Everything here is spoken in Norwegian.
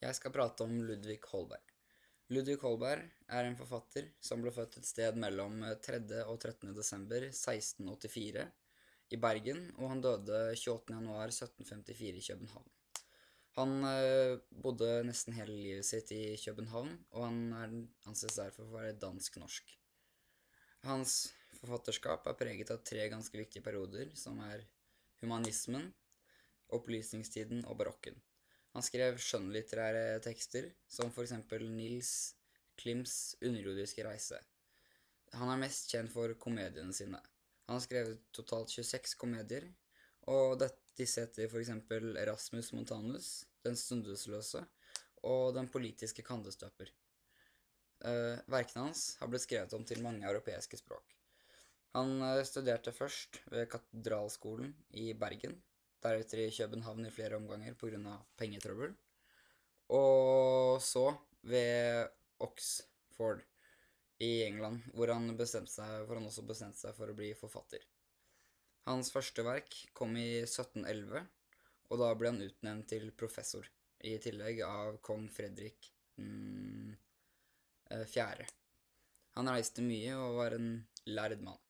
Jeg skal prate om Ludvig Holberg. Ludvig Holberg er en forfatter som ble født et sted mellom 3. og 13. desember 1684 i Bergen, og han døde 28. januar 1754 i København. Han eh, bodde nesten hele livet sitt i København, og han er, anses derfor for å være dansk-norsk. Hans forfatterskap er preget av tre ganske viktige perioder, som er humanismen, opplysningstiden og barokken. Han skrev skjønnlitterære tekster, som eksempel Nils Klims underjordiske reise. Han er mest kjent for komediene sine. Han har skrevet totalt 26 komedier, og disse heter for eksempel Erasmus Montanus, Den stundesløse og Den politiske kandestøper. Uh, verkene hans har blitt skrevet om til mange europeiske språk. Han eh, studerte først ved Katedralskolen i Bergen, deretter i København i flere omganger pga. pengetrøbbel, og så ved Oxford i England, hvor han, seg, hvor han også bestemte seg for å bli forfatter. Hans første verk kom i 1711, og da ble han utnevnt til professor, i tillegg av kong Fredrik mm, 4. Han reiste mye og var en lærd mann.